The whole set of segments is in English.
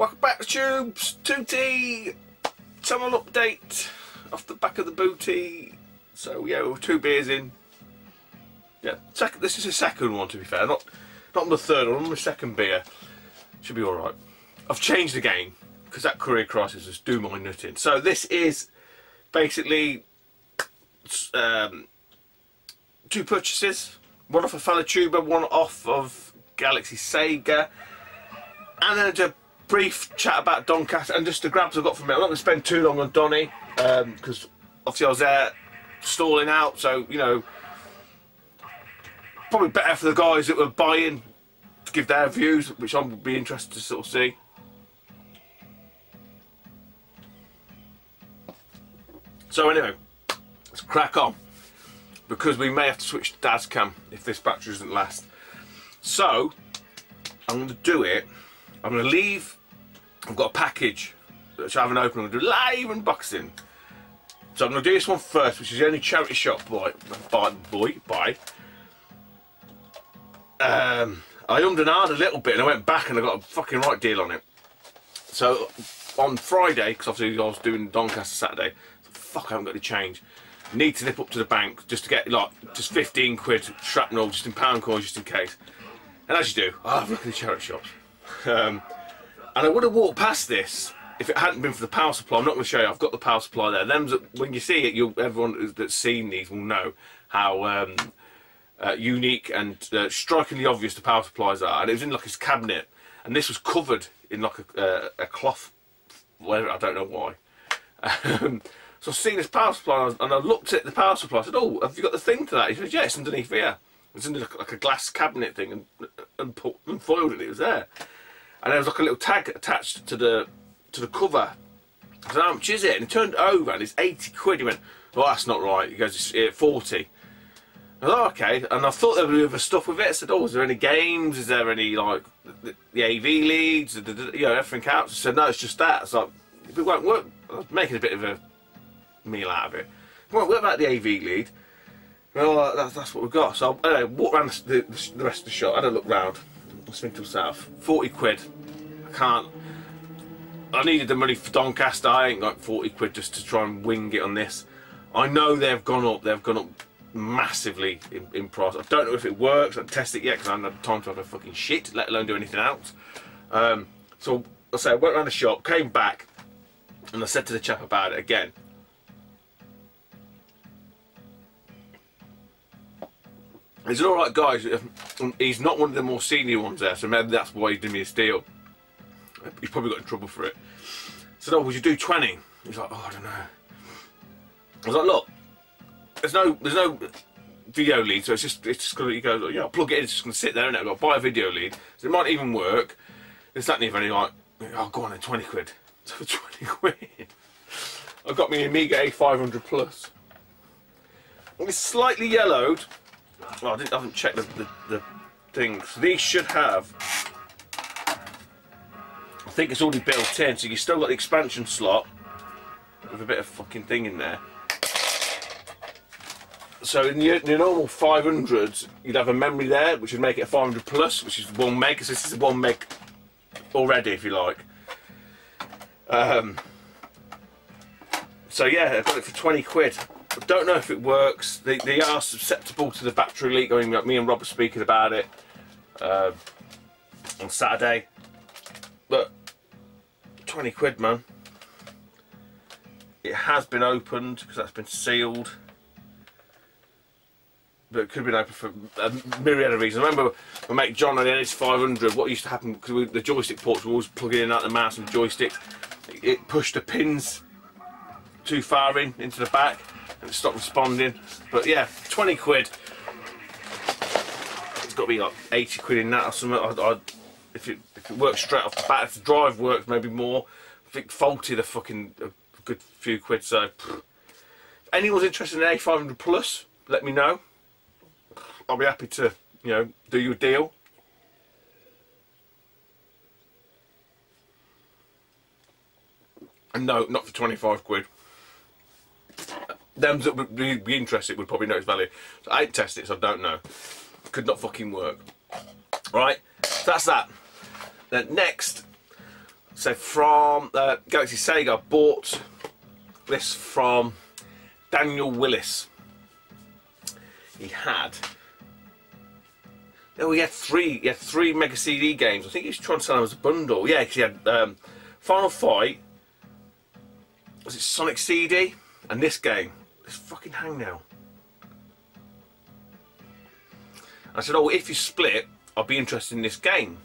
Welcome back to Tubes 2T channel update off the back of the booty. So yeah, we're two beers in. Yeah, second. This is a second one to be fair, not not the third one. On the second beer, should be all right. I've changed the game because that career crisis has do my nutting. So this is basically um, two purchases. One off of fellow tuber, one off of Galaxy Sega, and then a brief chat about Doncaster and just the grabs I got from it. I'm not going to spend too long on Donny because um, obviously I was there stalling out, so you know, probably better for the guys that were buying to give their views, which I'm be interested to sort of see. So anyway, let's crack on because we may have to switch to Dazcam if this battery doesn't last. So I'm going to do it. I'm going to leave. I've got a package which I haven't opened. I'm going to do live unboxing. So I'm going to do this one first, which is the only charity shop boy, by boy, by. Um, I ummed and ahed a little bit and I went back and I got a fucking right deal on it. So on Friday, because obviously I was doing Doncaster Saturday, so fuck, I haven't got any change. Need to nip up to the bank just to get like just 15 quid shrapnel, just in pound coins, just in case. And as you do, oh, look at the charity shops. Um, and I would have walked past this if it hadn't been for the power supply. I'm not going to show you. I've got the power supply there. Them's, when you see it, you'll, everyone that's seen these will know how um, uh, unique and uh, strikingly obvious the power supplies are. And it was in like his cabinet, and this was covered in like a, uh, a cloth. Whatever I don't know why. Um, so I've seen this power supply, and I looked at the power supply. I said, "Oh, have you got the thing to that?" He said, "Yeah, it's underneath here." It's in like, like a glass cabinet thing, and and, and foiled it. It was there, and there was like a little tag attached to the to the cover. I said, "How much is it?" And he turned over, and it's eighty quid. He went, "Well, that's not right." He goes, "It's 40. I thought, okay, and I thought there would be other stuff with it. I said, "Oh, is there any games? Is there any like the, the AV leads? You know, everything counts." I said, "No, it's just that." So it won't work. I was making a bit of a meal out of it. Work about the AV lead. Well, that's, that's what we've got. So I anyway, walk around the, the, the, rest of the shop, I had a look round, the south. 40 quid. I can't. I needed the money for Doncaster. I ain't got 40 quid just to try and wing it on this. I know they've gone up. They've gone up massively in, in price. I don't know if it works. I haven't tested it yet because I haven't had time to have a fucking shit, let alone do anything else. Um, so I say I went around the shop, came back, and I said to the chap about it again. He's an alright guy. He's not one of the more senior ones there, so maybe that's why he did me a steal. He's probably got in trouble for it. So, oh, would you do 20? He's like, oh, I don't know. I was like, look, there's no, there's no video lead, so it's just, it's just gonna, you go, yeah, plug it in, it's just gonna sit there, and I've got to buy a video lead, so it might even work. It's not even like, oh, go on then, 20 quid. So for 20 quid, I've got me Amiga A500 Plus. It's slightly yellowed, well, I, didn't, I haven't checked the, the, the things. These should have. I think it's already built in, so you still got the expansion slot with a bit of fucking thing in there. So in the, the normal 500s, you'd have a memory there, which would make it a 500 plus, which is one meg. So this is a one meg already, if you like. Um, so yeah, I got it for 20 quid. I don't know if it works. They, they are susceptible to the battery leak. I mean, me and Rob were speaking about it uh, on Saturday. But 20 quid, man. It has been opened because that's been sealed. But it could have been open for a myriad of reasons. I remember my mate John on the NS500, what used to happen, because the joystick ports were always plugging in out the mouse and the joystick, it pushed the pins too far in into the back and it stopped responding. But yeah, 20 quid. It's got to be like 80 quid in that or something. I, I, if, it, if it works straight off the bat, if the drive works, maybe more. I think faulty the fucking a good few quid. So, if anyone's interested in A500 Plus, let me know. I'll be happy to, you know, do you a deal. And no, not for 25 quid them that would be, be interested would probably know its value. So I ain't tested it, so I don't know. Could not fucking work. Right, so that's that. Then next, So from uh, Galaxy Sega, bought this from Daniel Willis. He had. Oh, he had three. He had three Mega CD games. I think he was trying to sell them as a bundle. Yeah, because he had um, Final Fight. Was it Sonic CD? And this game. This fucking hangnail. I said, oh, if you split, I'll be interested in this game.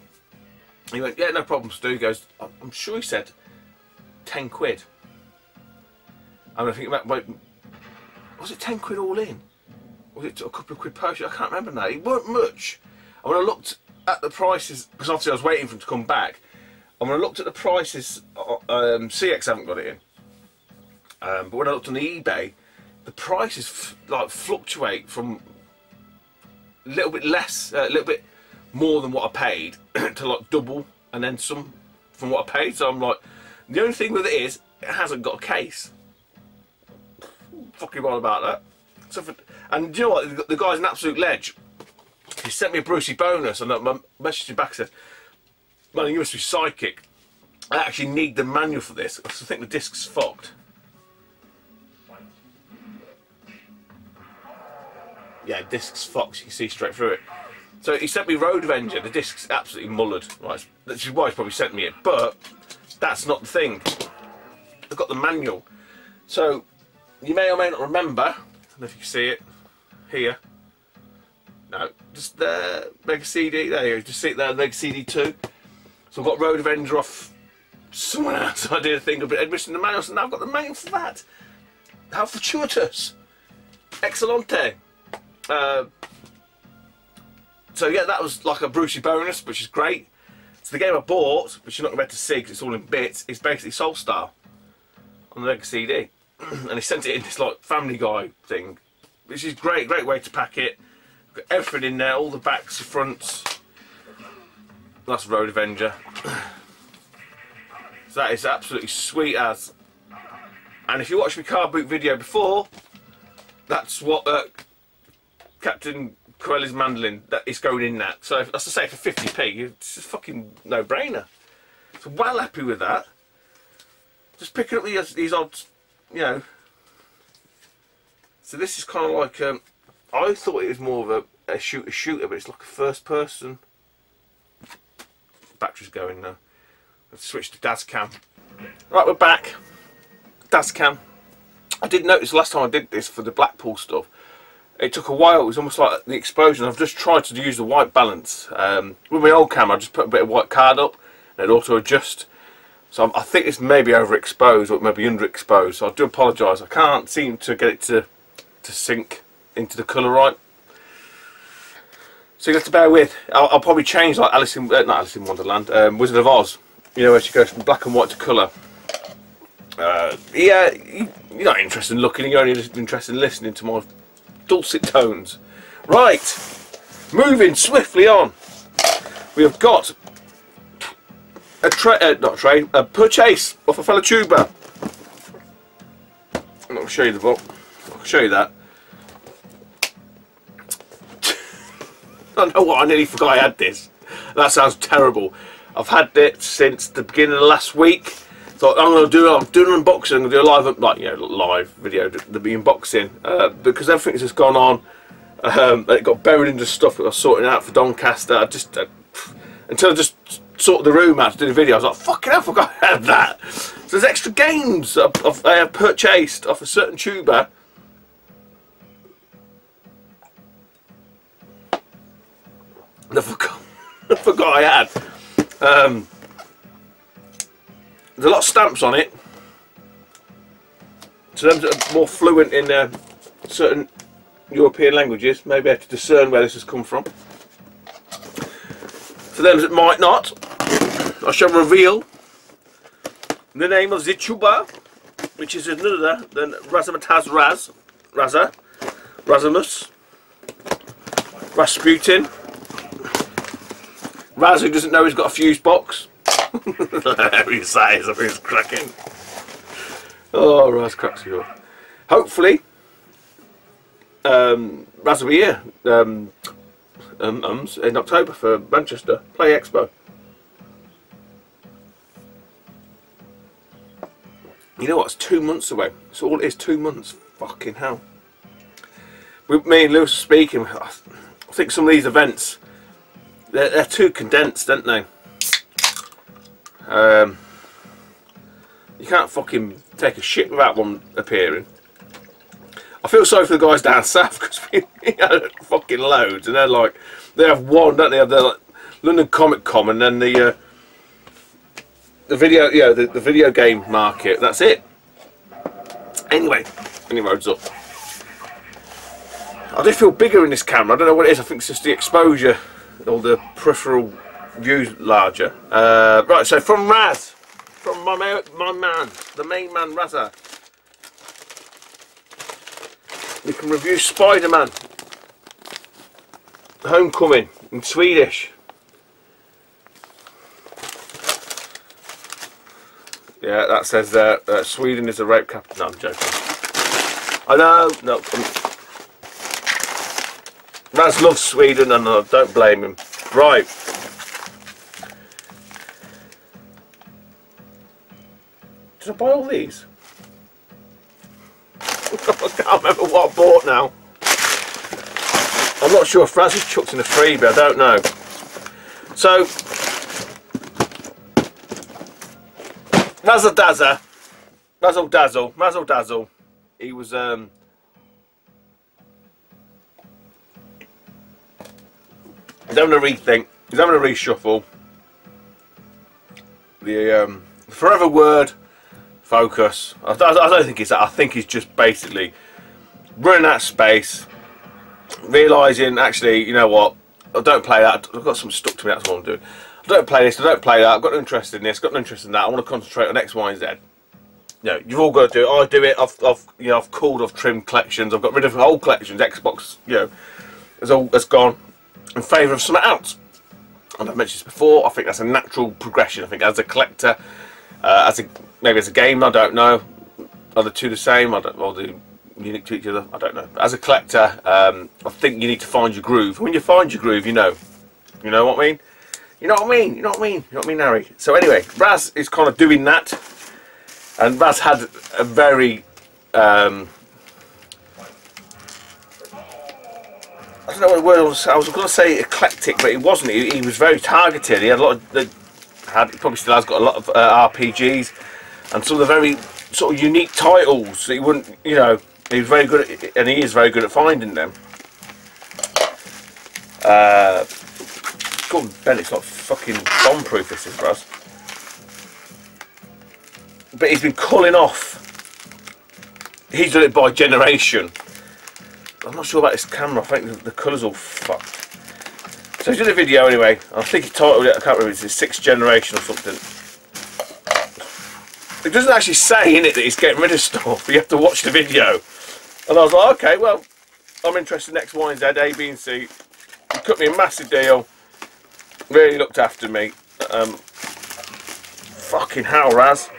He went, yeah, no problem, Stu. He goes, I'm sure he said 10 quid. I'm going to think about, wait, was it 10 quid all in? Was it a couple of quid per I can't remember now. It weren't much. And when I looked at the prices, because obviously I was waiting for him to come back, and when I looked at the prices, uh, um, CeX haven't got it in. Um, but when I looked on the eBay, the prices like fluctuate from a little bit less, uh, a little bit more than what I paid to like double and then some from what I paid. So I'm like, the only thing with it is it hasn't got a case. Fucking what about that. So for, and you know what? The guy's an absolute ledge. He sent me a Brucey bonus, and my message back and said, "Man, you must be psychic. I actually need the manual for this. I think the disc's fucked." Yeah, disc's Fox. You can see straight through it. So he sent me Road Avenger. The disc's absolutely mullered. Right, which is why he's probably sent me it. But that's not the thing. I've got the manual. So you may or may not remember. I don't know if you can see it here. No, just the Mega CD. There you go. Just see it there, Mega CD two. So I've got Road Avenger off someone else. I did a thing about admission the manual, so now I've got the manual for that. How fortuitous! Excellente. Uh, so yeah, that was like a Brucey bonus, which is great. So the game I bought, which you're not going to be able to see because it's all in bits, is basically Soulstar on the Mega CD. and he sent it in this like Family Guy thing, which is great, great way to pack it. Got everything in there, all the backs, the fronts. That's Road Avenger. so that is absolutely sweet as. And if you watched my car boot video before, that's what uh, Captain Corelli's mandolin that is going in that. So as I say, for 50p, it's a fucking no-brainer. So well happy with that. Just picking up these, these odd, you know. So this is kind of like, um, I thought it was more of a, a shooter shooter, but it's like a first person. Battery's going now. Let's switch to Dazcam. Right, we're back. Dazcam. I did notice last time I did this for the Blackpool stuff, it took a while. It was almost like the explosion. I've just tried to use the white balance. Um, with my old camera, I just put a bit of white card up and it auto adjust. So I think it's maybe overexposed or maybe underexposed. So I do apologise. I can't seem to get it to to sync into the colour right. So you have to bear with. I'll, I'll probably change like Alice in uh, not Alice in Wonderland, um, Wizard of Oz. You know where she goes from black and white to colour. Uh, yeah, you're not interested in looking. You're only interested in listening to my dulcet tones. Right, moving swiftly on. We have got a tray, uh, not tray, a purchase off a fellow tuber. I'm not going to show you the book. I'll show you that. I know what, I nearly forgot I had this. That sounds terrible. I've had it since the beginning of last week I'm going to do I'm doing an unboxing. I'm going to do a live like you know live video the unboxing uh, because everything's just gone on. Um, it got buried into stuff that I was sorting out for Doncaster. I just uh, until I just sorted the room out to do the video. I was like, fucking hell, I forgot I had that. So there's extra games I've, I have purchased off a certain tuber. I forgot, I forgot I had. Um, there's a lot of stamps on it. So them that are more fluent in uh, certain European languages may be able to discern where this has come from. For them that might not, I shall reveal the name of Zituba, which is another than Razamataz Raz, Raza, Razamus, Rasputin. Raz who doesn't know he's got a fuse box. Every size of his cracking. Oh, Raz cracks you up. Hopefully, um, Raz will be here um, um, ums in October for Manchester Play Expo. You know what? It's two months away. It's all it is. Two months. Fucking hell. With me and Lewis speaking, I think some of these events they're, they're too condensed, aren't they? Um, you can't fucking take a shit without one appearing. I feel sorry for the guys down south because we had fucking loads, and they're like, they have one, don't they? Have the like, London Comic Con, and then the uh, the video, yeah, the, the video game market. That's it. Anyway, any roads up. I do feel bigger in this camera. I don't know what it is. I think it's just the exposure, or the peripheral view larger. Uh, right, so from Raz, from my my man, the main man Razza. We can review Spider-Man Homecoming in Swedish. Yeah, that says uh, uh, Sweden is a rape capital. No, I'm joking. I know, no. Um, Raz loves Sweden and I don't blame him. Right. I buy all these? I can't remember what I bought now. I'm not sure if Raz has chucked in a freebie, I don't know. So, Razzle Dazzle, Razzle Dazzle, Razzle Dazzle, he was um, he's having a rethink, he's having a reshuffle. The um, forever word focus. I, I, don't think it's that. I think he's just basically running out of space, realising actually, you know what, I don't play that. I've got some stuck to me. That's what I'm doing. I don't play this. I don't play that. I've got no interest in this. Got no interest in that. I want to concentrate on X, Y, and Z. You know, you've all got to do it. I do it. I've, I've, you know, I've called. I've trimmed collections. I've got rid of whole collections. Xbox, you know, has all has gone in favour of something else. And I've mentioned this before. I think that's a natural progression. I think as a collector, uh, as a maybe as a game, I don't know. Are the two the same? I don't. Or the unique to each other? I don't know. But as a collector, um, I think you need to find your groove. When you find your groove, you know. You know what I mean? You know what I mean? You know what I mean? You know what I mean, Harry? So anyway, Raz is kind of doing that. And Raz had a very... Um, I don't know what the word was. I was going to say eclectic, but it wasn't. He, he was very targeted. He had a lot of... The, had, he probably still has got a lot of uh, RPGs and some of the very sort of unique titles that he wouldn't, you know, he's very good at, and he is very good at finding them. Uh, God, Ben, it's not fucking bomb-proof this is, bros. But he's been culling off. He's done it by generation. I'm not sure about this camera, I think the, the colour's all fucked. So he's done a video anyway. I think he titled it, I can't remember, it's his sixth generation or something. It doesn't actually say in it that he's getting rid of stuff. You have to watch the video. And I was like, okay, well, I'm interested in X, Y, and Z, A, B, and C. He cut me a massive deal. Really looked after me. Um, fucking hell, Raz.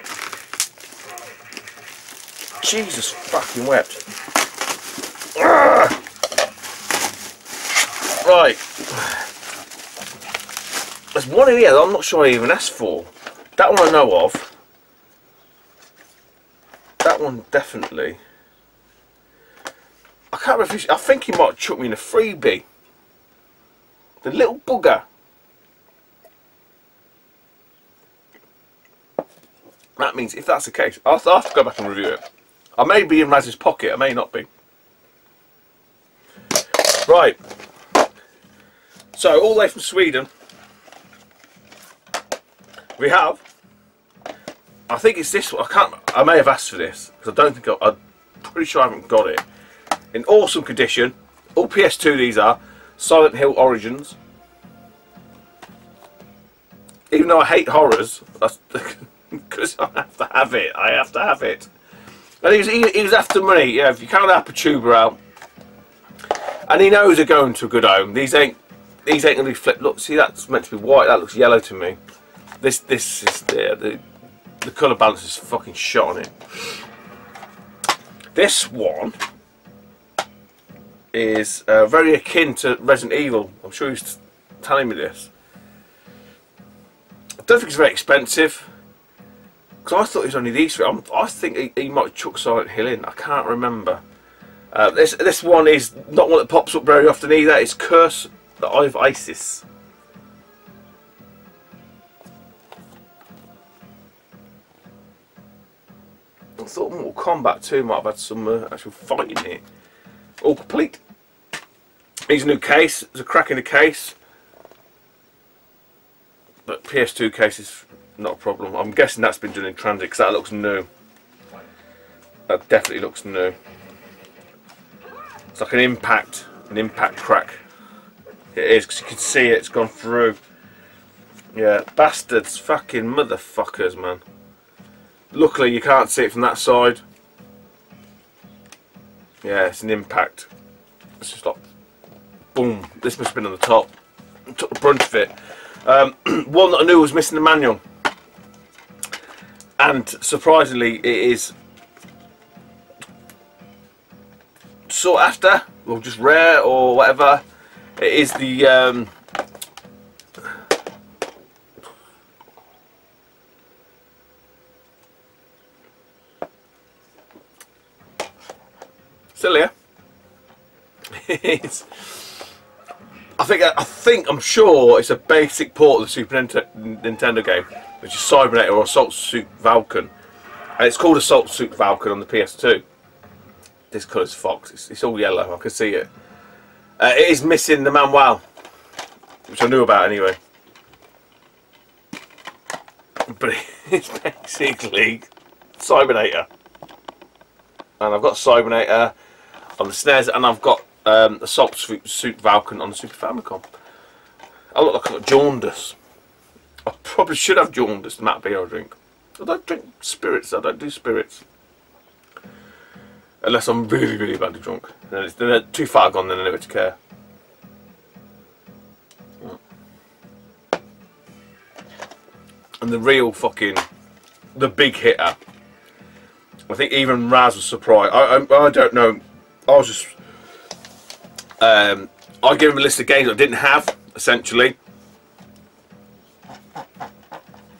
Jesus fucking wept. Right. There's one in here that I'm not sure I even asked for. That one I know of that one definitely. I can't he, I think he might chucked me in a freebie. The little bugger. That means if that's the case, I'll, I'll have to go back and review it. I may be in Raz's pocket, I may not be. Right. So, all the way from Sweden, we have I think it's this one. I can't. I may have asked for this because I don't think I, I'm pretty sure I haven't got it in awesome condition. All PS2 these are Silent Hill Origins. Even though I hate horrors, because I have to have it. I have to have it. And he was, he, he was after money. Yeah, if you can't have a tuber out, and he knows they're going to a good home. These ain't these ain't gonna be flipped. Look, see that's meant to be white. That looks yellow to me. This this is yeah, the the colour balance is fucking shot on it. This one is uh, very akin to Resident Evil. I'm sure he's telling me this. I don't think it's very expensive. Because I thought it was only these three. I'm, I think he, he might chuck Silent Hill in. I can't remember. Uh, this this one is not one that pops up very often either. It's Curse the Eye of Isis. Thought Mortal Kombat 2 might have had some uh, actual fighting here. All complete. Needs a new case. There's a crack in the case. But PS2 case is not a problem. I'm guessing that's been done in transit because that looks new. That definitely looks new. It's like an impact, an impact crack. It is because you can see it, it's gone through. Yeah, bastards, fucking motherfuckers, man. Luckily you can't see it from that side. Yeah, it's an impact. It's just like, boom. This must have been on the top. Took the brunt of it. Um, one that I knew was missing the manual. And surprisingly it is sought after, or just rare, or whatever. It is the um, Still here. it's, I think I think I'm sure it's a basic port of the Super Nintendo game, which is Cybernator or Assault Suit Valken, and it's called Assault Suit Valken on the PS2. This colour's fox. It's, it's, all yellow. I can see it. Uh, it is missing the Manuel, which I knew about anyway. But it's basically Cybernator, and I've got Cybernator on the SNES, and I've got um, Assault Suit, Suit Valken on the Super Famicom. I look like I've got jaundice. I probably should have jaundice that beer I drink. I don't drink spirits, I don't do spirits. Unless I'm really, really badly drunk. Then it's then too far gone, then I never to care. And the real fucking, the big hitter. I think even Raz was surprised. I, I, I don't know I was just um, I gave him a list of games I didn't have essentially.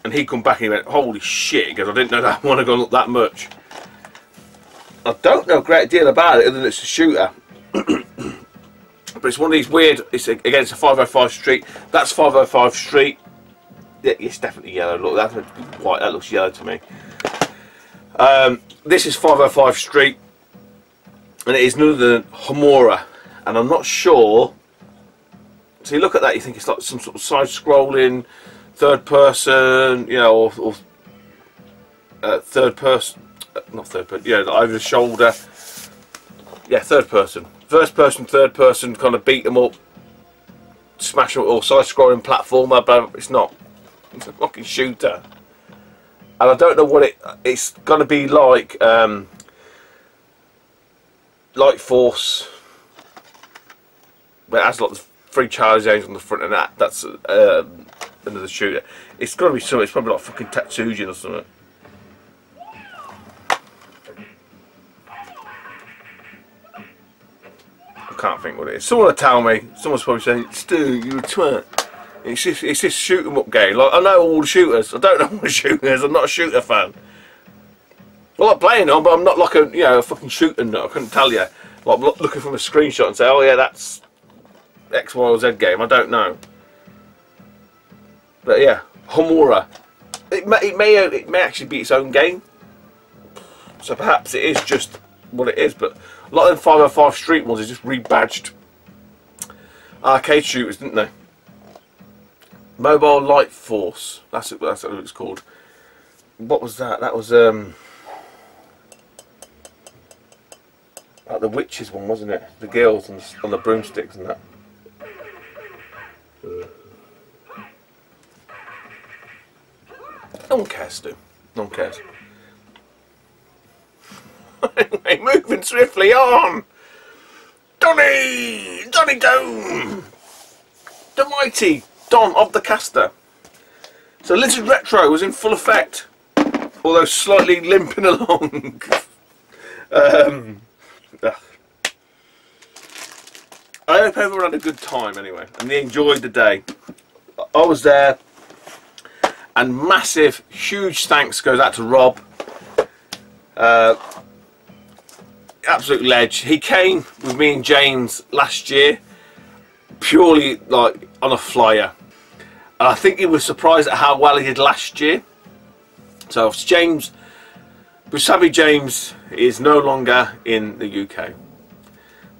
And he come back and he went holy shit because I didn't know that one had gone up that much. I don't know a great deal about it other than it's a shooter. But it's one of these weird it's against a 505 street. That's 505 street. It's definitely yellow. Look that's white. That looks yellow to me. Um, this is 505 street and it is none other than Homura and I'm not sure so you look at that you think it's like some sort of side scrolling third person you know or, or uh, third person uh, not third person yeah over the shoulder. Yeah third person. First person third person kind of beat them up smash them or side scrolling platformer but it's not it's a fucking shooter. And I don't know what it it's gonna be like um, Light Force, but it has like three charge zones on the front and that. That's um, another shooter. It's got to be something. It's probably like fucking Tatsujin or something. I can't think what it is. Someone will tell me. Someone's probably saying, Stu, you're a. It's just, it's just shoot 'em up game. Like I know all the shooters. I don't know all the shooters. I'm not a shooter fan. Well, I'm playing on, but I'm not like a you know a fucking shooting. I couldn't tell you. Like I'm looking from a screenshot and say, oh yeah, that's X, Y, or Z game. I don't know. But yeah, Homura. It may, it may it may actually be its own game. So perhaps it is just what it is. But a lot of them 505 Street ones is just rebadged arcade shooters, didn't they? Mobile Light Force. That's it. That's what it's called. What was that? That was um. Like the witches one, wasn't it? The girls the, on the broomsticks and that. No one cares, Stu. No one cares. anyway, moving swiftly on. Donny! Donny Dome! The mighty Don of the Caster. So Lizard Retro was in full effect, although slightly limping along. um, Ugh. I hope everyone had a good time anyway, and they enjoyed the day. I was there, And massive, huge thanks goes out to Rob. Uh, absolute ledge. He came with me and James last year, purely like on a flyer. And I think he was surprised at how well he did last year. So James, Busabi James is no longer in the UK.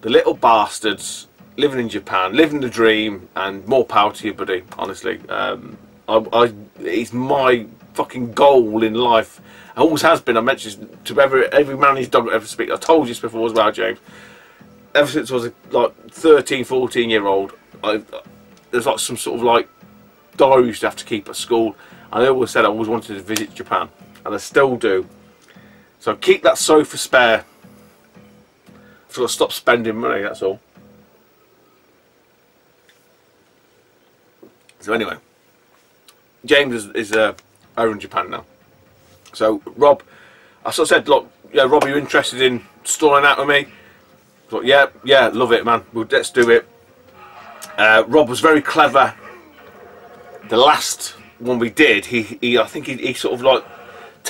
The little bastards living in Japan, living the dream, and more power to you, buddy. Honestly, um, I, I, it's my fucking goal in life. It always has been. I mentioned to every every man he's dog ever speak. I told you this before as well, James. Ever since I was like 13, 14 year old, I, there's like some sort of like diary to have to keep at school. And I always said I always wanted to visit Japan, and I still do. So keep that sofa spare. I've got to stop spending money. That's all. So anyway, James is, is uh, over in Japan now. So Rob, I sort of said, look, yeah, Rob, are you interested in stalling out with me? Thought, yeah, yeah, love it, man. Well, let's do it. Uh, Rob was very clever. The last one we did, he, he I think he, he sort of like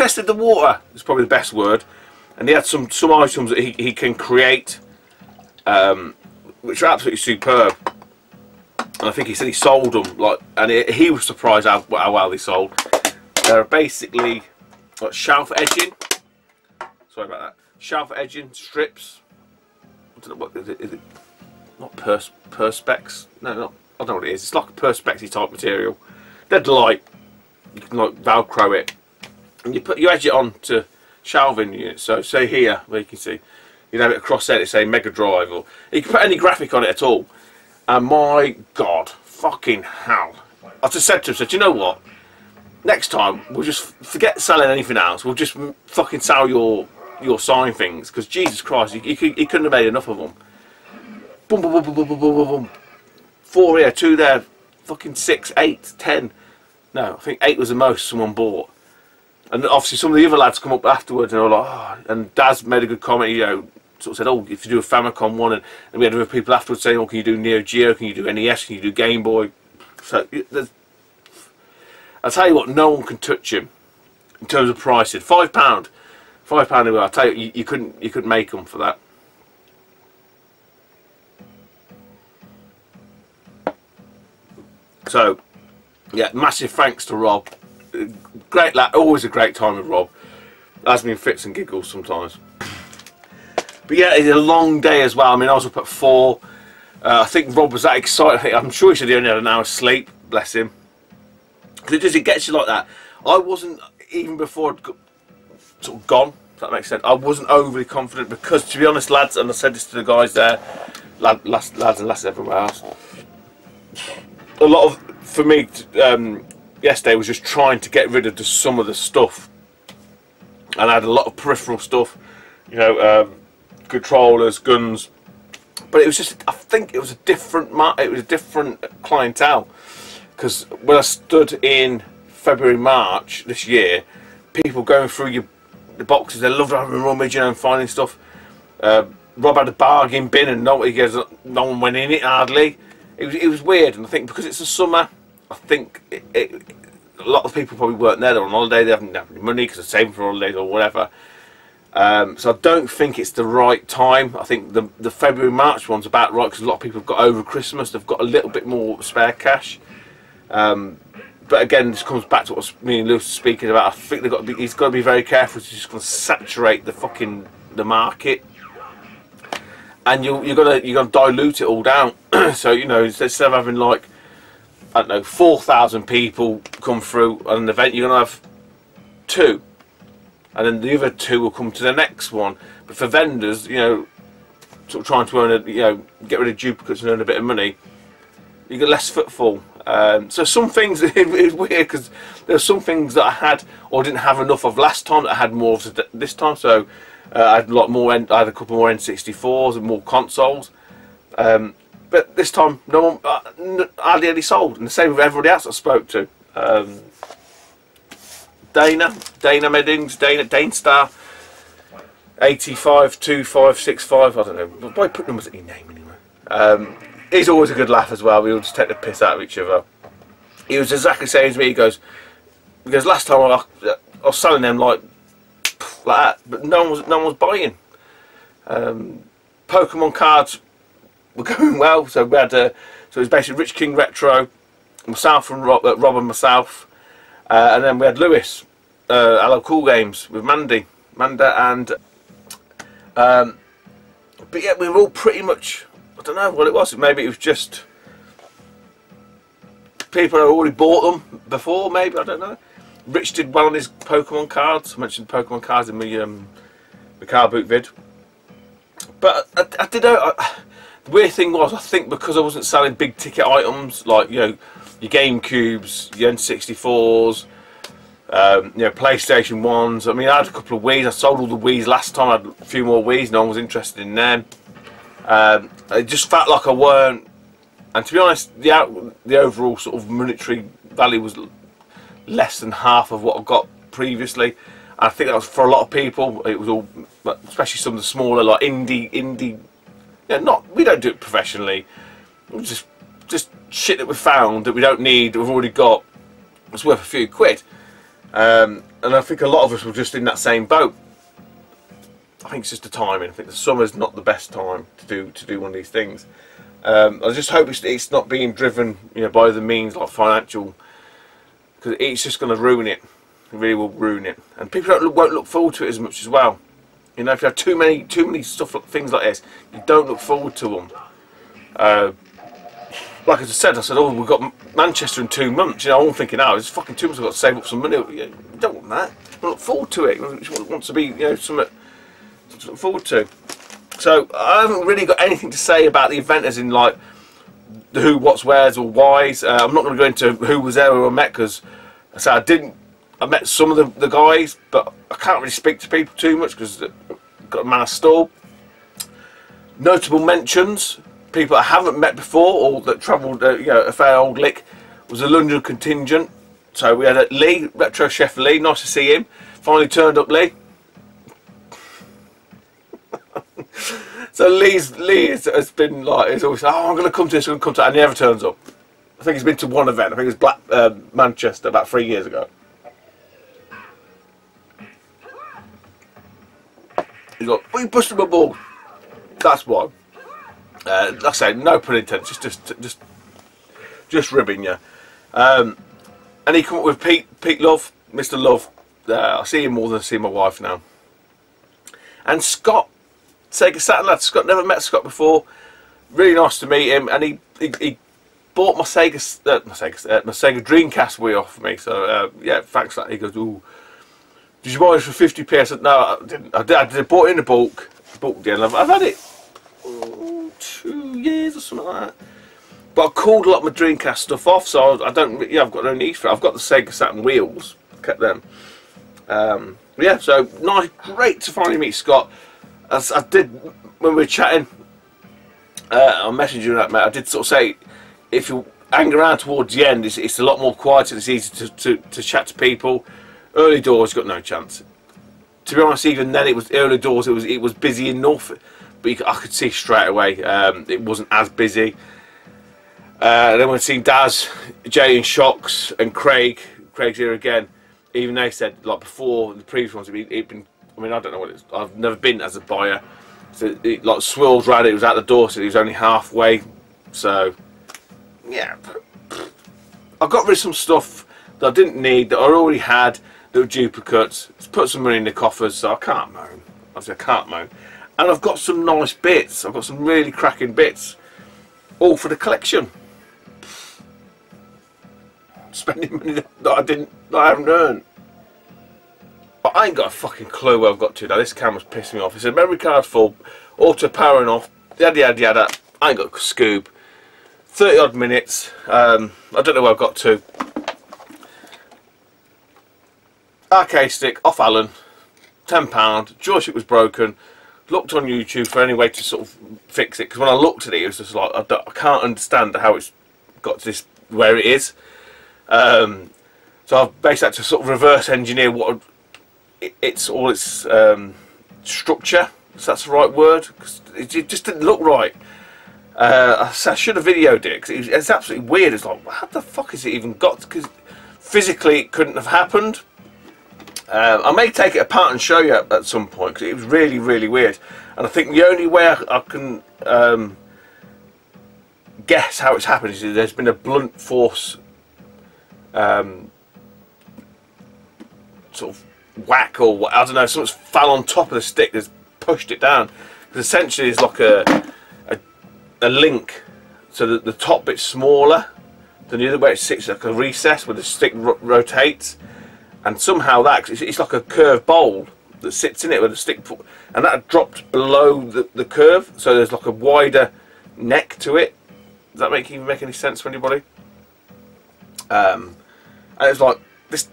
tested the water. Is probably the best word. And he had some some items that he, he can create, um, which are absolutely superb. And I think he said he sold them like, and he, he was surprised how, how well they sold. They're basically like shelf edging. Sorry about that. Shelf edging strips. I don't know what is it. Is it not pers perspex? No, not. I don't know what it is. It's like a perspexy type material. Dead light. You can like velcro it, and you put you edge it on to shelving units. So say here, where you can see, you have it across there. To say Mega Drive, or you can put any graphic on it at all. And my God, fucking hell! I just said to him, said, you know what? Next time we'll just forget selling anything else. We'll just fucking sell your your sign things because Jesus Christ, he, he, he, couldn't have made enough of them. Boom, boom, boom, boom, boom, boom, boom, boom. Four here, two there, fucking six, eight, ten. No, I think eight was the most someone bought. And obviously some of the other lads come up afterwards and are like, oh, and Daz made a good comment, you know, sort of said, oh, if you do a Famicom one, and, and we had other people afterwards saying, oh, can you do Neo Geo, can you do NES, can you do Game Boy? So I'll tell you what, no one can touch him in terms of pricing. Five pound, five pound. I'll tell you, you, you couldn't, you couldn't make them for that. So, yeah, massive thanks to Rob. Great lad, always a great time with Rob. Has been fits and giggles sometimes. But yeah, it's a long day as well. I mean, I was up at four. Uh, I think Rob was that excited. I'm sure he said he only had an hour's sleep. Bless him. Because it just it gets you like that. I wasn't even before I'd sort of gone. If that makes sense. I wasn't overly confident because, to be honest, lads, and I said this to the guys there, lad, lads, lads and lasses everywhere else. A lot of for me um, yesterday was just trying to get rid of just some of the stuff, and I had a lot of peripheral stuff. You know. Um, controllers, guns. But it was just, I think it was a different, it was a different clientele. Because when I stood in February, March this year, people going through your the boxes, they loved having rummaging and finding stuff. Uh, Rob had a bargain bin and nobody goes, no one went in it hardly. It was, it was weird, and I think because it's the summer, I think it, it, a lot of people probably weren't there. They're on holiday. They haven't have any money because they're saving for holidays or whatever. Um, so I don't think it's the right time. I think the the February March one's about right because a lot of people have got over Christmas. They've got a little bit more spare cash. Um, but again, this comes back to what me and Lewis are speaking about. I think they've got to be, he's got to be very careful. He's just going to saturate the fucking the market, and you you're gonna you're gonna dilute it all down. so you know instead of having like I don't know four thousand people come through an event, you're gonna have two and then the other two will come to the next one. But for vendors, you know, sort of trying to earn a, you know, get rid of duplicates and earn a bit of money, you get less footfall. Um, so some things it, it's weird because there's some things that I had or didn't have enough of last time that I had more of this time. So uh, I had a lot more. I had a couple more N64s and more consoles. Um, but this time, no one uh, hardly any sold, and the same with everybody else I spoke to. Um, Dana, Dana Meddings, Dana, Danestar, 852565, I don't know, why put numbers at your name anyway? Um, he's always a good laugh as well, we all just take the piss out of each other. He was exactly the same as me, he goes, because last time I, I was selling them like like that, but no one was no one was buying. Um, Pokemon cards were going well, so we had uh, so it was basically Rich King Retro, myself and Rob, uh, Rob and myself, uh, and then we had Lewis, uh, Hello Cool Games with Mandy, Manda, and um, but yeah, we were all pretty much. I don't know what it was. Maybe it was just people had already bought them before. Maybe I don't know. Rich did well on his Pokemon cards. I mentioned Pokemon cards in my um, the car boot vid. But I, I, I did know. The weird thing was, I think because I wasn't selling big ticket items like you know your Game Cubes, your N64s, um, you know PlayStation ones. I mean, I had a couple of Wii's. I sold all the Wii's last time. I had a few more Wii's. No one was interested in them. Um, it just felt like I weren't. And to be honest, the out, the overall sort of monetary value was less than half of what I got previously. I think that was for a lot of people. It was all, especially some of the smaller, like indie, indie. Yeah, not we don't do it professionally. Just, just shit that we found that we don't need. That we've already got. It's worth a few quid. Um, and I think a lot of us were just in that same boat. I think it's just the timing. I think the summer's not the best time to do to do one of these things. Um, I just hope it's, it's not being driven, you know, by the means like financial because it's just going to ruin it. It really will ruin it, and people won't look forward to it as much as well. You know, if you have too many too many stuff things like this, you don't look forward to them. Uh, like I said, I said, oh, we've got Manchester in two months. You know, I'm thinking, oh, it's fucking two months. I've got to save up some money. You don't want that. I look forward to it. You want to be, you know, something to look forward to. So I haven't really got anything to say about the event, as in like the who, what's, where's, or why's. Uh, I'm not going to go into who was there or I met because I said I didn't. I met some of the, the guys, but I can't really speak to people too much because got a man of stall. Notable mentions, people I haven't met before or that travelled uh, you know, a fair old lick, was a London contingent. So we had a Lee, Retro Chef Lee, nice to see him. Finally turned up Lee. So Lee's, Lee has been like, he's always, oh, I'm going to come to this, I'm going to come to that, and he never turns up. I think he's been to one event. I think it was Black uh, Manchester about three years ago. He's like, well, you busted my ball. That's why. Uh, like I say, no pun intended. Just, just, just, just ribbing you. Um, and he come up with Pete, Pete Love, Mr. Love. Uh, I see him more than I see my wife now. And Scott Sega Saturn lad. Scott never met Scott before. Really nice to meet him, and he he, he bought my Sega uh, my Sega uh, my Sega Dreamcast Wii off me. So uh, yeah, thanks that. He goes, ooh, did you buy this for 50p? I said, no, I didn't. I did. I did. bought it in a bulk. I've, I've had it oh, two years or something like that. But I called a lot of my Dreamcast stuff off, so I don't. Yeah, I've got no need for it. I've got the Sega Saturn wheels. Kept them. Um, yeah, so nice, great to finally meet Scott. As I did when we were chatting uh, on Messenger, that mate, I did sort of say if you hang around towards the end, it's, it's a lot more quiet and it's easy to, to, to chat to people. Early doors, got no chance. To be honest, even then, it was early doors. It was it was busy enough, but I could see straight away um, it wasn't as busy. Uh, then when I seen Daz, Jay and Shocks and Craig, Craig's here again. Even they said like before the previous ones, it'd been, it'd been I mean, I don't know what it's. I've never been as a buyer. So it like swirls round. It was at the door, so it was only halfway. So yeah, I got rid of some stuff that I didn't need that I already had were duplicates. Put some money in the coffers, so I can't moan. Obviously, I can't moan. And I've got some nice bits. I've got some really cracking bits, all for the collection. Spending money that I didn't, that I haven't earned. But I ain't got a fucking clue where I've got to now. This camera's pissing me off. It's a memory card full, auto powering off, yada yada yada. I ain't got a scoop. 30 odd minutes. Um, I don't know where I've got to. Arcade stick off Allen. £10. Joystick was broken. Looked on YouTube for any way to sort of fix it. Because when I looked at it, it was just like, I, I, can't understand how it's got to this, where it is. Um, so I've basically had to sort of reverse engineer what it's all its um, structure, if that's the right word, because it, just didn't look right. Uh, I, should have videoed it because it's absolutely weird. It's like, how the fuck has it even got? Because physically it couldn't have happened. Um, I may take it apart and show you at, at some point because it was really, really weird. And I think the only way I, I can um, guess how it's happened is there's been a blunt force um, sort of whack or what, I don't know, something's fell on top of the stick that's pushed it down. Because essentially it's like a, a, a link so that the top bit's smaller than the other way it sits like a recess where the stick ro rotates and somehow that it's, it's, like a curved bowl that sits in it with a stick and that dropped below the, the curve so there's like a wider neck to it. Does that make even make any sense for anybody? Um, and it's like this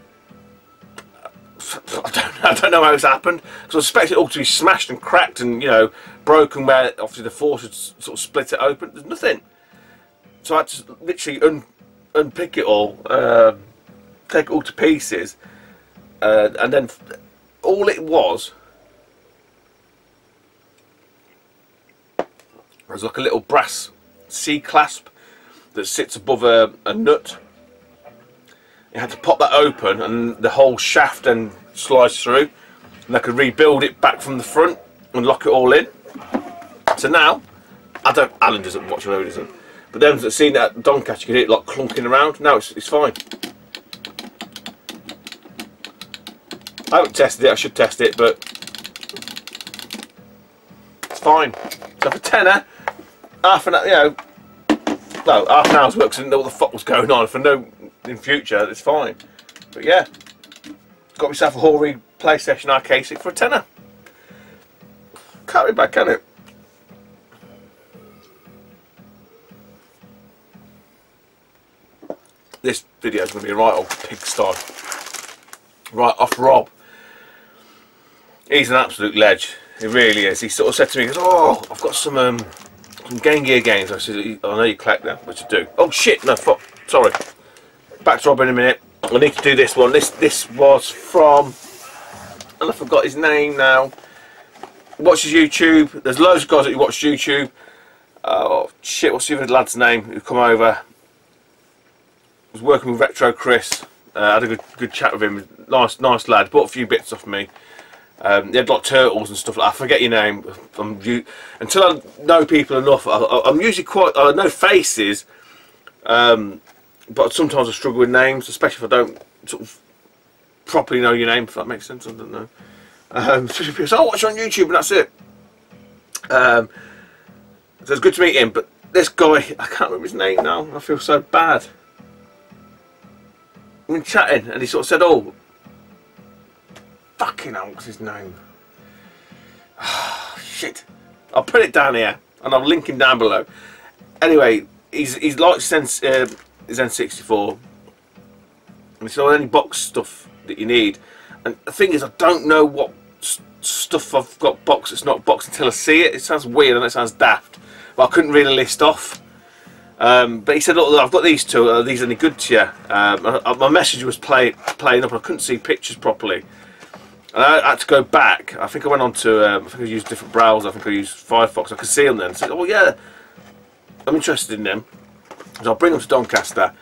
I don't, know, I don't know how it's happened. Because I expect it all to be smashed and cracked and you know broken where obviously the force had sort of split it open. There's nothing. So I had to literally un unpick it all um, take it all to pieces uh, and then all it was was like a little brass C clasp that sits above a, a nut. You had to pop that open and the whole shaft then slides through and I could rebuild it back from the front and lock it all in. So now, I don't, Alan doesn't watch, I know he doesn't, but them that seen that Doncaster, you could hear it like clunking around. Now it's, it's fine. I haven't tested it, I should test it, but it's fine. So for tenner, eh? half an hour, you know, no, half an hour's work, I didn't know what the fuck was going on. For no, in future, it's fine. But yeah, got myself a Hori PlayStation arcade stick for a tenner. Can't be bad, can it? This video is going to be right old pigsty. Right off Rob he's an absolute ledge. He really is. He sort of said to me, he goes, "Oh, I've got some um, some Game Gear games." I said, "I know you collect them, which I do." Oh shit! No, fuck. Sorry. Back to Rob in a minute. I need to do this one. This this was from, and I forgot his name now. Watches YouTube. There's loads of guys that watch YouTube. Oh shit! What's the other lad's name who come over? was working with Retro Chris. Uh, had a good good chat with him. Nice nice lad. Bought a few bits off me. Um, they had like turtles and stuff like I forget your name. I'm, until I know people enough, I, am usually quite. I know faces, um, but sometimes I struggle with names, especially if I don't sort of properly know your name. If that makes sense, I don't know. Um, so say, "Oh, watch on YouTube," and that's it. Um, so it's good to meet him, but this guy, I can't remember his name now. I feel so bad. We've been chatting, and he sort of said, "Oh." Fucking hell, what's his name? Shit. I'll put it down here and I'll link him down below. Anyway, he's he's like Sense, uh, his N64. And it's all any box stuff that you need. And the thing is, I don't know what stuff I've got box that's not box until I see it. It sounds weird and it sounds daft, but I couldn't really list off. Um, but he said, look, I've got these two. Are these any good to you? Um, my message was play, playing up. I couldn't see pictures properly. I had to go back. I think I went on to, um, I think I used different browsers. I think I used Firefox. I could see them then. So, oh yeah, I'm interested in them. So I'll bring them to Doncaster.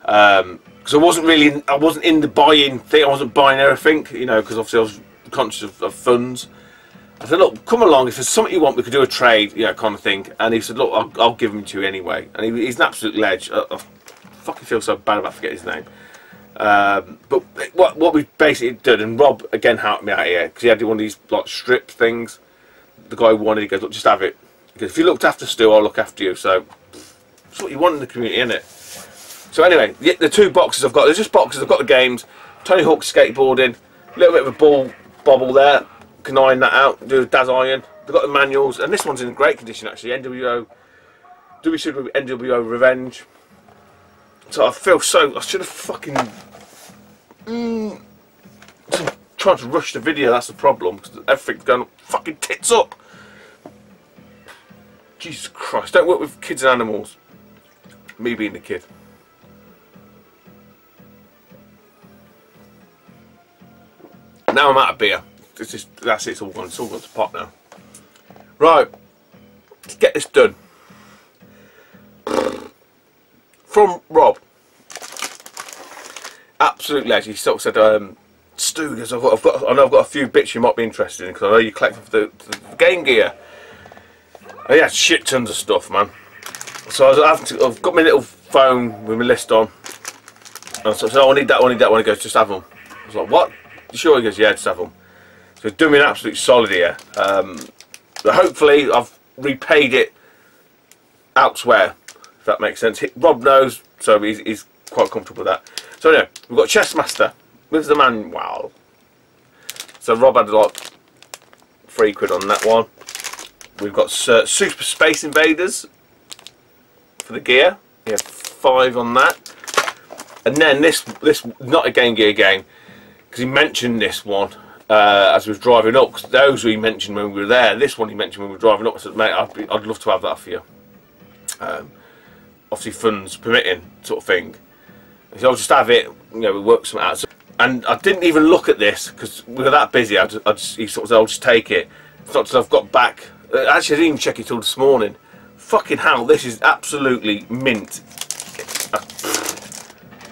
Because um, I wasn't really, I wasn't in the buying thing. I wasn't buying everything, you know, because obviously I was conscious of, of, funds. I said, look, come along. If there's something you want, we could do a trade, you know, kind of thing. And he said, look, I'll, I'll give them to you anyway. And he, he's an absolute ledge. I, I fucking feel so bad about forgetting his name. Um, but what what we basically did, and Rob again helped me out here because he had one of these like strip things. The guy wanted, he goes, look, just have it. Because if you looked after Stu, I'll look after you. So that's what you want in the community, isn't it? So anyway, the, the two boxes I've got, there's just boxes. I've got the games, Tony Hawk skateboarding, a little bit of a ball bobble there. Can iron that out, do a Daz iron. They've got the manuals, and this one's in great condition actually. NWO, do we WCW NWO Revenge. So I feel so, I should have fucking Mm, trying to rush the video, that's the problem, because everything's going fucking tits up. Jesus Christ, don't work with kids and animals. Me being the kid. Now I'm out of beer. It's just, that's it, it's all gone, it's all gone to pot now. Right, let's get this done. From Rob. Absolute legend. He sort of said, um, Stu, I've got, I've got, I know I've got a few bits you might be interested in because I know you collect the, the Game Gear. Oh yeah, shit tons of stuff, man. So I I've got my little phone with my list on. And so I said, oh, I need that, I need that one. He goes, just have them. I was like, what? You sure? He goes, yeah, just have them. So doing an absolute solid here. Um, hopefully I've repaid it elsewhere, if that makes sense. Rob knows, so he's, he's quite comfortable with that. So anyway, we've got Chessmaster with the manual. So Rob had like three quid on that one. We've got uh, Super Space Invaders for the gear. Have five on that. And then this, this not a Game Gear game, because he mentioned this one uh, as we was driving up. Cause those we mentioned when we were there. This one he mentioned when we were driving up. I said, mate, I'd, be, I'd love to have that for you. Um, obviously funds permitting, sort of thing. So I'll just have it, you know, we work something out. And I didn't even look at this because we were that busy. I just, I just, he sort of said, I'll just take it. It's not until I've got back. Uh, actually, I didn't even check it till this morning. Fucking hell, this is absolutely mint. Uh,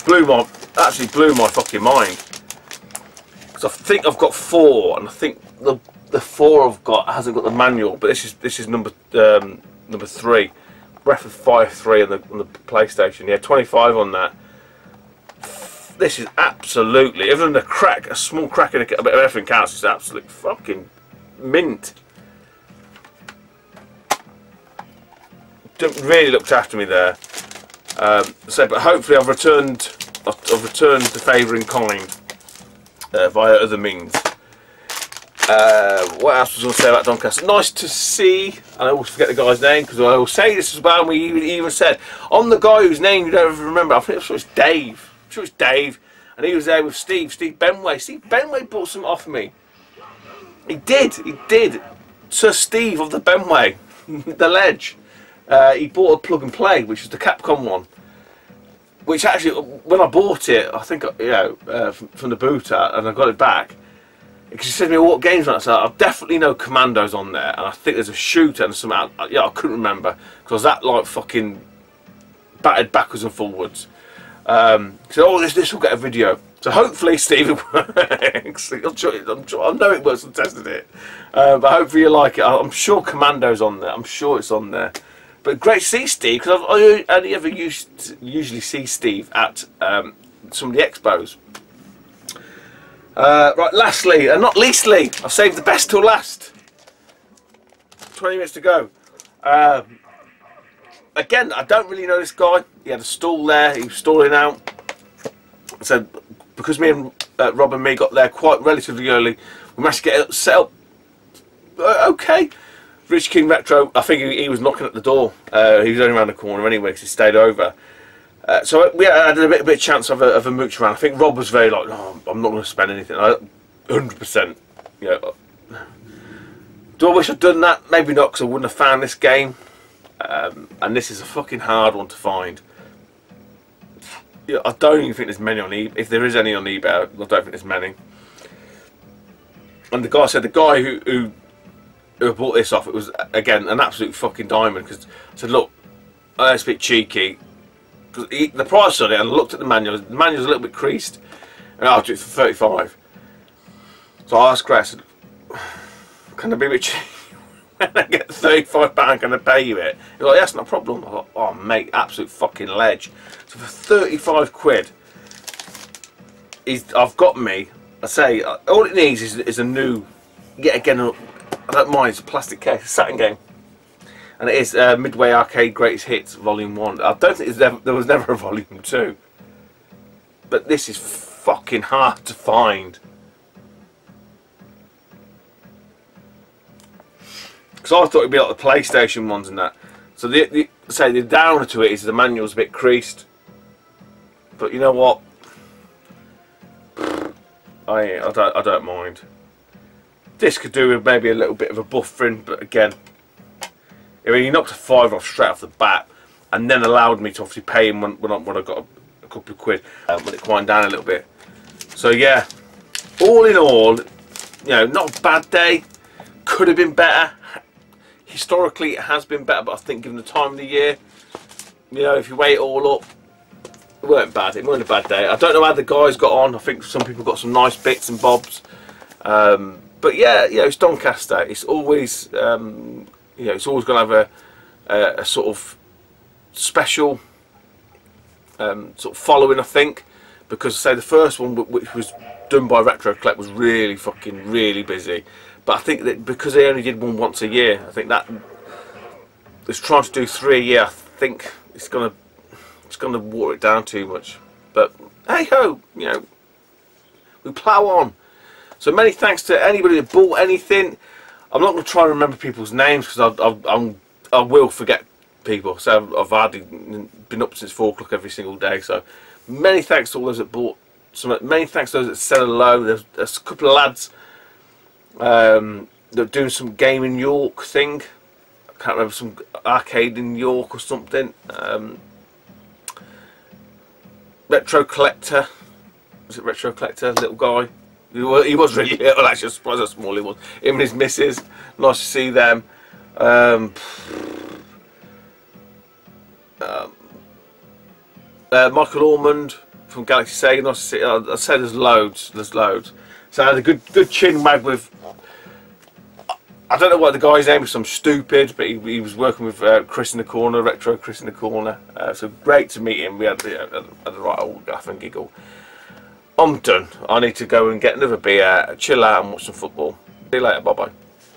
blew my, actually blew my fucking mind. Because I think I've got four, and I think the the four I've got hasn't got the manual, but this is this is number um, number three. Breath of Fire 3 on the, on the PlayStation. Yeah, 25 on that this is absolutely, other than a crack, a small crack in a, bit of everything counts, it's absolute fucking mint. Really looked after me there. Um, so, but hopefully I've returned, I've returned the favour in kind uh, via other means. Uh, what else was I going to say about Doncaster? Nice to see, and I always forget the guy's name because I will say this as well, we even even said, on the guy whose name you don't remember, I think it was Dave I'm sure Dave, and he was there with Steve, Steve Benway. Steve Benway bought some off me. He did, he did. Sir Steve of the Benway, the ledge. Uh, he bought a plug and play, which is the Capcom one. Which actually, when I bought it, I think, you know, uh, from, from, the boot out, and I got it back, because he said to me, what games on it? I said, I definitely know Commandos on there, and I think there's a shooter and some, yeah, I couldn't remember, because that, like, fucking battered backwards and forwards. Um, so, oh, this this will get a video. So hopefully, Steve, works. I'm sure, I know it works. I tested it, uh, but hopefully you like it. I'm sure Commando's on there. I'm sure it's on there. But great to see Steve because I only ever used usually see Steve at um, some of the expos. Uh, right, lastly and not leastly, I've saved the best till last. 20 minutes to go. Um, again, I don't really know this guy. He had a stall there. He was stalling out. So because me and uh, Rob and me got there quite relatively early, we managed to get set up. Uh, okay. Rich King Retro, I think he, he was knocking at the door. Uh, he was only around the corner anyway because he stayed over. Uh, so we had a bit, a bit of chance of a, of a mooch around. I think Rob was very like, oh, I'm not going to spend anything. I, 100%. You know, do I wish I'd done that? Maybe not because I wouldn't have found this game. Um, and this is a fucking hard one to find. I don't even think there's many on eBay. If there is any on eBay, I don't think there's many. And the guy said the guy who who, who bought this off, it was again an absolute fucking diamond. Because I said, look, uh, it's a bit cheeky. Because the price on it, and I looked at the manual. The manual's a little bit creased, and I'll do it for 35. So I asked Chris, can I be a bit cheeky? and I get £35 I'm going to pay you it. He's like, that's not a problem. I thought, oh mate, absolute fucking ledge. So for 35 quid, he's, I've got me, I say, uh, all it needs is, is a new, yet again, I don't mind, it's a plastic case, a Saturn game. And it is uh, Midway Arcade Greatest Hits Volume 1. I don't think there was never a Volume 2. But this is fucking hard to find. Because I thought it'd be like the PlayStation ones and that. So the, the say the downer to it is the manual's a bit creased. But you know what? I I don't I don't mind. This could do with maybe a little bit of a buffering, but again, I mean, he knocked a five off straight off the bat, and then allowed me to obviously pay him when when I, when I got a, a couple of quid um, when it quieted down a little bit. So yeah, all in all, you know, not a bad day. Could have been better historically it has been better, but I think given the time of the year, you know, if you weigh it all up, it weren't bad. It weren't a bad day. I don't know how the guys got on. I think some people got some nice bits and bobs. Um, but yeah, you know, it's Doncaster. It's always, um, you know, it's always going to have a, a, a, sort of special um, sort of following, I think, because say the first one, which was done by Retro Collect, was really fucking really busy. But I think that because they only did one once a year, I think that it's trying to do three a year. I think it's gonna it's gonna water it down too much. But hey ho, you know, we plough on. So many thanks to anybody that bought anything. I'm not to try and remember people's names because I, I, I, will forget people. So I've, hardly been up since 4 o'clock every single day. So many thanks to all those that bought some. Many thanks to those that said hello. There's, there's a couple of lads um, that are doing some game in York thing. I can't remember some arcade in York or something. Um, Retro Collector. Was it Retro Collector? Little guy. He was, he was really little actually, I surprised how small he was. Him and his missus, nice to see them. Um, um, uh, Michael Ormond from Galaxy Sega, nice to see. Uh, I said there's loads, there's loads. So I had a good good chin mag with. I don't know what the guy's name is, some stupid, but he, he was working with uh, Chris in the corner, retro Chris in the corner. Uh, so great to meet him. We had, had, had the right old laugh and giggle. I'm done. I need to go and get another beer, chill out and watch some football. See you later. Bye bye.